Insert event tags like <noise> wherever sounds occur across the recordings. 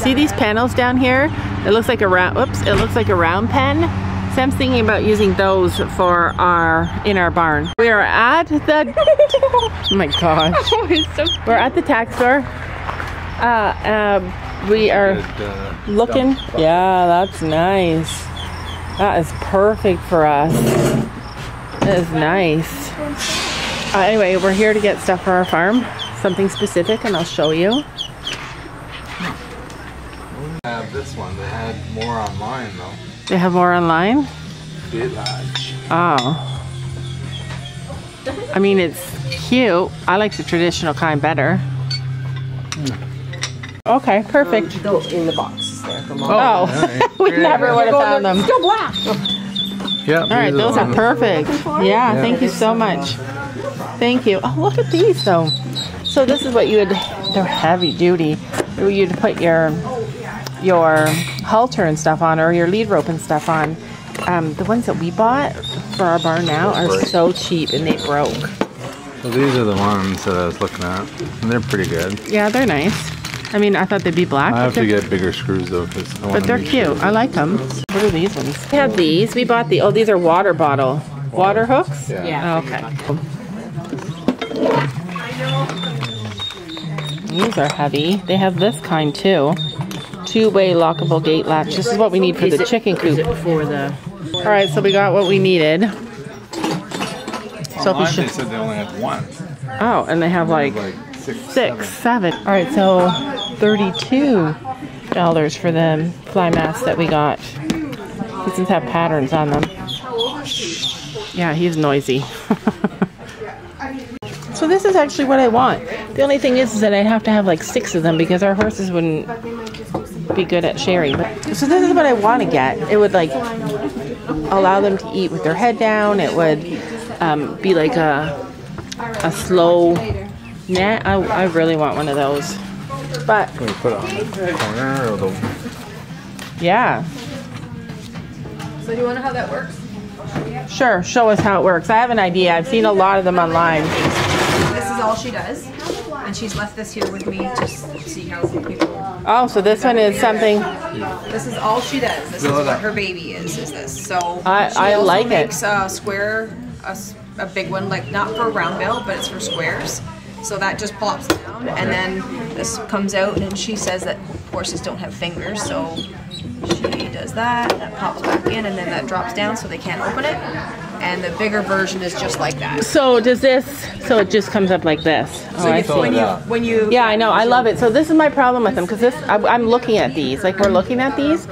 See these panels down here? It looks like a round, oops, it looks like a round pen. Sam's thinking about using those for our, in our barn. We are at the, <laughs> oh my gosh. <laughs> Oh, so We're at the tack store. Uh, um, we are uh, looking. Yeah, that's nice. That is perfect for us. That is nice. Uh, anyway, we're here to get stuff for our farm. Something specific, and I'll show you. Have this one. They had more online though. They have more online. Bit. Oh. I mean, it's cute. I like the traditional kind better. Hmm. Okay, perfect. Um, those in the boxes there. The long Oh, oh alright. <laughs> we never would have found them. Still black. Yeah. All right, those are perfect. Yeah, thank you so much. Thank you. Oh, look at these though. So this is what you would, they're heavy duty. You'd put your, your halter and stuff on or your lead rope and stuff on. Um, the ones that we bought for our barn now are so cheap and they broke. So these are the ones that I was looking at, and they're pretty good. Yeah, they're nice. I mean, I thought they'd be black. I but have to they're- get bigger screws though, because But they're cute. I like them. What are these ones? We have these. We bought the, oh, these are water bottle. Water hooks? Yeah. Oh, okay. These are heavy. They have this kind too. Two-way lockable gate latch. This is what we need for the chicken coop. For the. All right, so we got what we needed. So if we Online, they said they only had one. oh, and they have like Like six. six, seven. All right, so thirty-two dollars for the fly masks that we got. These ones have patterns on them. Yeah, he's noisy. <laughs> so this is actually what I want. The only thing is, is that I'd have to have like six of them because our horses wouldn't be good at sharing. But, so this is what I want to get. It would like allow them to eat with their head down. It would um, be like a a slow net. I, I really want one of those. But Can we put it on the corner or the? yeah, So do you want to know how that works? sure. Show us how it works. I have an idea. I've seen a lot of them online. This is all she does, and she's left this here with me just to see how people. Oh, so this one is something. This is all she does. This is what her baby is. Is this? So I- she I also like it. makes a square, a, s- a big one, like not for round bale, but it's for squares. So that just pops down, and then this comes out, and she says that horses don't have fingers, so she does that. That pops back in, and then that drops down, so they can't open it. And the bigger version is just like that. So does this? So it just comes up like this. Oh, I see. When you when you Yeah, I know. I love it. So this is my problem with them because this I, I'm looking at these. Like we're looking at these,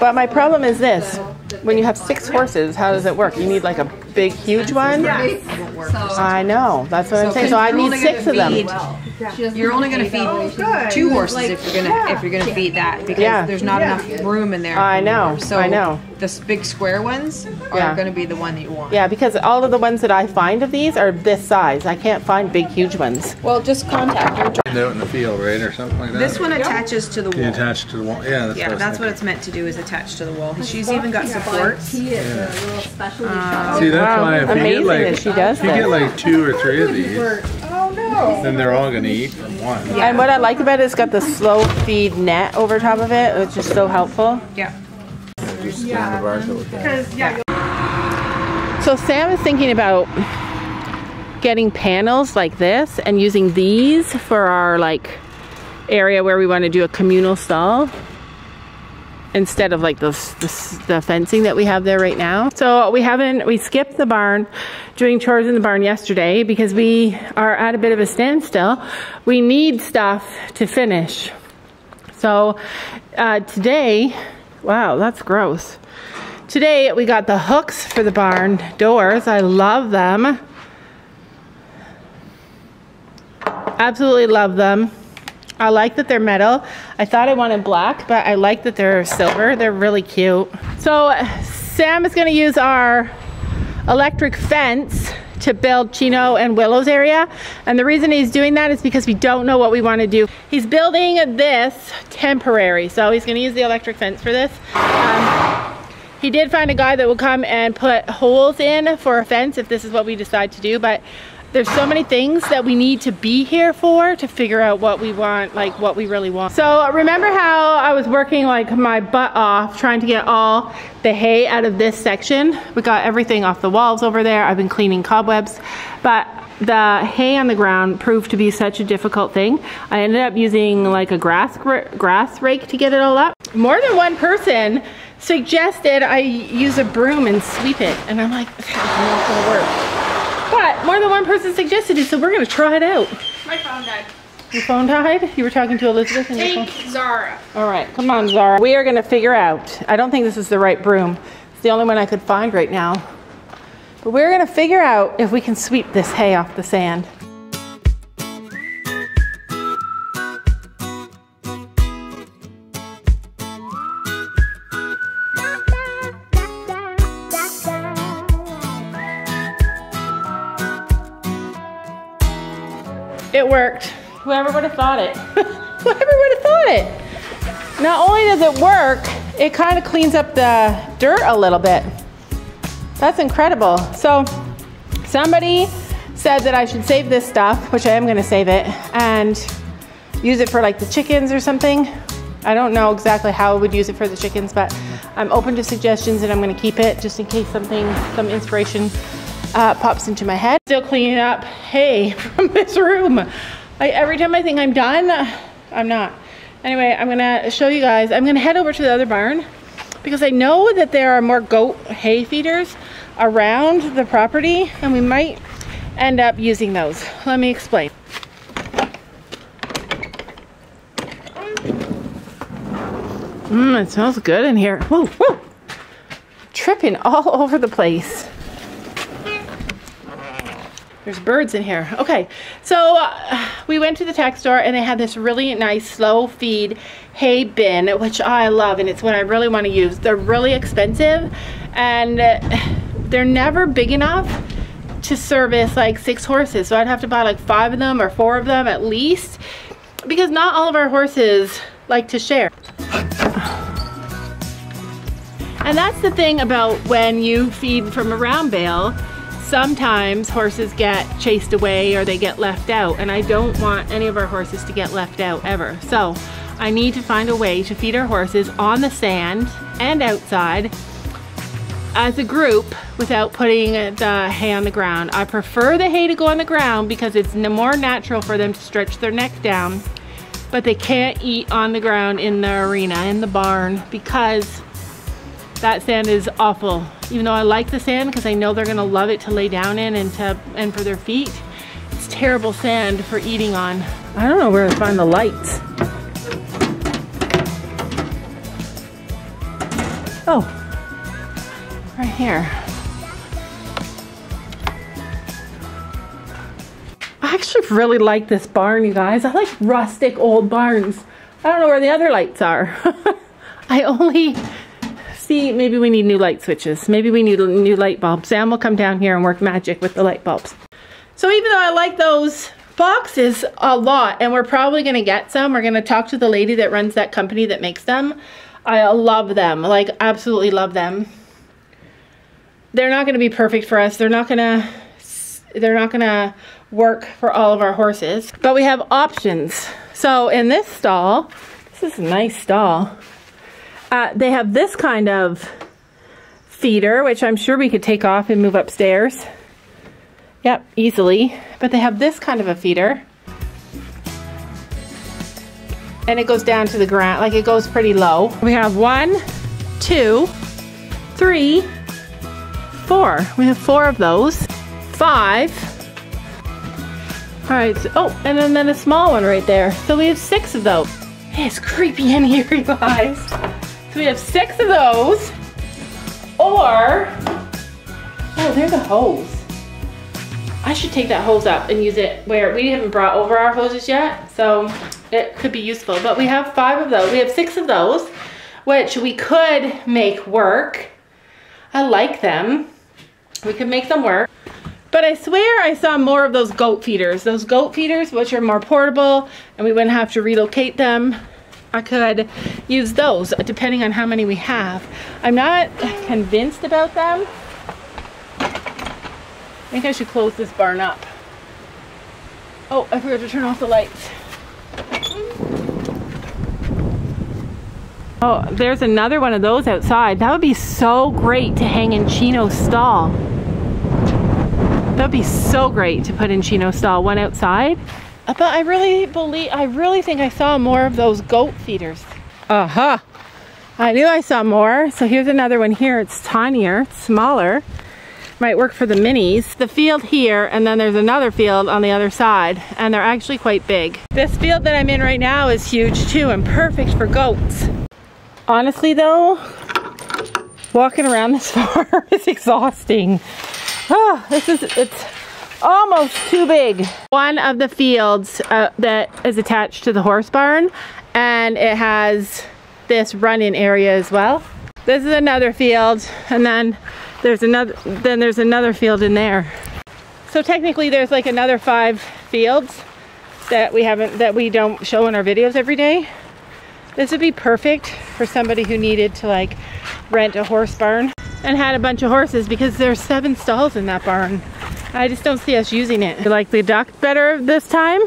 but my problem is this: when you have six horses, how does it work? You need like a big, huge one. I know. That's what I'm saying. So I need six gonna of them. feed- You're only gonna feed oh, two horses if you're gonna if you're gonna feed that because Yeah. there's not enough room in there. I know, So I know. The s- big square ones are Yeah. gonna be the one that you want. Yeah, because all of the ones that I find of these are this size. I can't find big, huge ones. Well, just contact her. Out in the field, right, or something like that. This one attaches to the You wall. attach to the wall. Yeah, that's Yeah, what I was that's what thinking. it's meant to do is attach to the wall. She's even got supports. Um, See, that's Wow, why if you amazing get like that she does if you get like two or three of these, then they're all gonna eat from one. And what I like about it is it's got the slow feed net over top of it, which is so helpful. Yeah. Just stand the bars that we can. So Sam is thinking about getting panels like this and using these for our like area where we want to do a communal stall instead of like the, the, the fencing that we have there right now. So we haven't, we skipped the barn doing chores in the barn yesterday because we are at a bit of a standstill. We need stuff to finish. So uh, today, wow, that's gross. Today we got the hooks for the barn doors. I love them. Absolutely love them. I like that they're metal. I thought I wanted black, but I like that they're silver. They're really cute. So Sam is going to use our electric fence to build Chino and Willow's area. And the reason he's doing that is because we don't know what we want to do. He's building this temporary. So he's going to use the electric fence for this. Um, He did find a guy that will come and put holes in for a fence if this is what we decide to do, but there's so many things that we need to be here for to figure out what we want, like what we really want. So remember how I was working like my butt off trying to get all the hay out of this section? We got everything off the walls over there. I've been cleaning cobwebs, but the hay on the ground proved to be such a difficult thing. I ended up using like a grass grass rake to get it all up. More than one person suggested I use a broom and sweep it, and I'm like, that's not gonna work. More than one person suggested it, so we're gonna try it out. My phone died. Your phone died? You were talking to Elizabeth and Take? Zara. All right, come on, Zara. We are gonna figure out. I don't think this is the right broom. It's the only one I could find right now. But we're gonna figure out if we can sweep this hay off the sand. It worked. Whoever would have thought it. <laughs> Whoever would have thought it. Not only does it work, it kind of cleans up the dirt a little bit. That's incredible. So somebody said that I should save this stuff, which I am gonna save it, and use it for like the chickens or something. I don't know exactly how I would use it for the chickens, but I'm open to suggestions and I'm gonna keep it just in case something, some inspiration uh, pops into my head. Still cleaning up hay <laughs> from this room. I, every time I think I'm done, I'm not. Anyway, I'm gonna show you guys. I'm gonna head over to the other barn because I know that there are more goat hay feeders around the property and we might end up using those. Let me explain. Mmm, it smells good in here. Whoa, whoa. Tripping all <laughs> over the place. There's birds in here. Okay, so uh, we went to the tack store and they had this really nice slow feed hay bin, which I love and it's what I really want to use. They're really expensive and they're never big enough to service like six horses. So I'd have to buy like five of them or four of them at least because not all of our horses like to share. And that's the thing about when you feed from a round bale sometimes horses get chased away or they get left out and I don't want any of our horses to get left out ever. So I need to find a way to feed our horses on the sand and outside as a group without putting the hay on the ground. I prefer the hay to go on the ground because it's more natural for them to stretch their neck down but they can't eat on the ground in the arena, in the barn because that sand is awful. Even though I like the sand because I know they're gonna love it to lay down in and to and for their feet. It's terrible sand for eating on. I don't know where to find the lights. Oh, right here. I actually really like this barn, you guys. I like rustic old barns. I don't know where the other lights are. <laughs> I only see, maybe we need new light switches. Maybe we need new light bulbs. Sam will come down here and work magic with the light bulbs. So even though I like those boxes a lot, and we're probably gonna get some, we're gonna talk to the lady that runs that company that makes them. I love them, like absolutely love them. They're not gonna be perfect for us. They're not gonna, they're not gonna work for all of our horses, but we have options. So in this stall, this is a nice stall. Uh, they have this kind of feeder, which I'm sure we could take off and move upstairs. Yep, easily. But they have this kind of a feeder. And it goes down to the ground, like it goes pretty low. We have one, two, three, four. We have four of those. Five. All right, so, oh, and then, then a small one right there. So we have six of those. It's creepy in here, <laughs> you guys. So we have six of those. Or, oh, there's a hose. I should take that hose up and use it where we haven't brought over our hoses yet. So it could be useful, but we have five of those. We have six of those, which we could make work. I like them. We could make them work. But I swear I saw more of those goat feeders. Those goat feeders, which are more portable and we wouldn't have to relocate them. I could use those depending on how many we have. I'm not convinced about them. I think I should close this barn up. Oh, I forgot to turn off the lights. Oh, there's another one of those outside. That would be so great to hang in Chino's stall. That would be so great to put in Chino's stall, one outside. But I really believe, I really think I saw more of those goat feeders. Uh-huh. I knew I saw more. So here's another one here. It's tinier, smaller. Might work for the minis. The field here, and then there's another field on the other side, and they're actually quite big. This field that I'm in right now is huge too, and perfect for goats. Honestly though, walking around this <laughs> farm is exhausting. Oh, this is, it's almost too big. One of the fields uh, that is attached to the horse barn, and it has this run-in area as well. This is another field, and then there's another, then there's another field in there. So technically there's like another five fields that we haven't, that we don't show in our videos every day. This would be perfect for somebody who needed to like rent a horse barn and had a bunch of horses because there's seven stalls in that barn. I just don't see us using it. You like the duck better this time?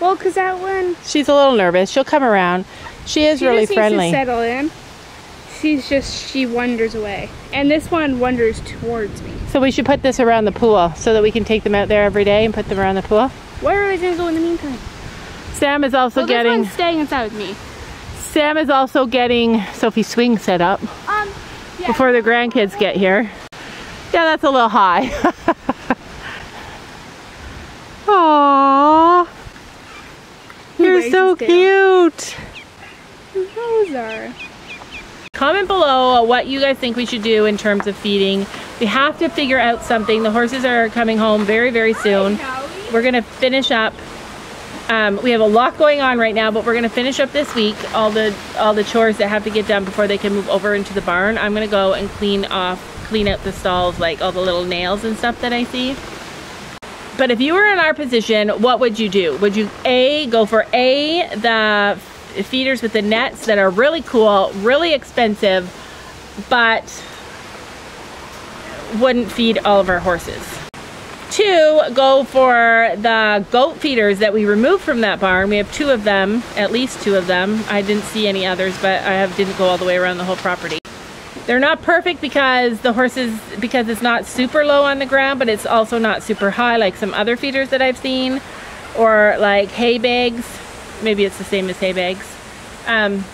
Well, cause that one She's a little nervous. She'll come around. She is she really just friendly. needs to settle in. She's just she wanders away, and this one wanders towards me. So we should put this around the pool so that we can take them out there every day and put them around the pool. Where are they gonna go in the meantime? Sam is also Well, this getting one's staying inside with me. Sam is also getting Sophie's swing set up Um, yeah. before the grandkids get here. Yeah, that's a little high. <laughs> so cute. Those are. Comment below what you guys think we should do in terms of feeding. We have to figure out something. The horses are coming home very, very soon. We're gonna finish up. Um, we have a lot going on right now, but we're gonna finish up this week all the all the chores that have to get done before they can move over into the barn. I'm gonna go and clean off, clean out the stalls, like all the little nails and stuff that I see. But if you were in our position, what would you do? Would you A, go for A, the feeders with the nets that are really cool, really expensive, but wouldn't feed all of our horses? Two, go for the goat feeders that we removed from that barn. We have two of them, at least two of them. I didn't see any others, but I have, didn't go all the way around the whole property. They're not perfect because the horses, because it's not super low on the ground, but it's also not super high like some other feeders that I've seen, or like hay bags. Maybe it's the same as hay bags. Um,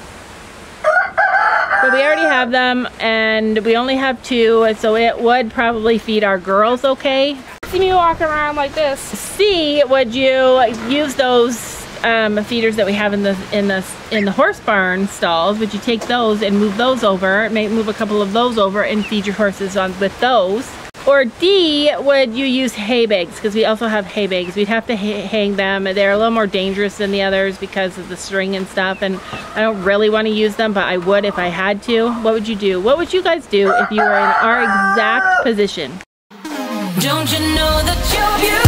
but we already have them, and we only have two, so it would probably feed our girls okay. See me walking around like this. See would you use those um, feeders that we have in the in the in the horse barn stalls? Would you take those and move those over? May move a couple of those over and feed your horses on with those. Or D, would you use hay bags? Because we also have hay bags. We'd have to ha hang them. They're a little more dangerous than the others because of the string and stuff. And I don't really want to use them, but I would if I had to. What would you do? What would you guys do if you were in our exact position? Don't you know that you're beautiful?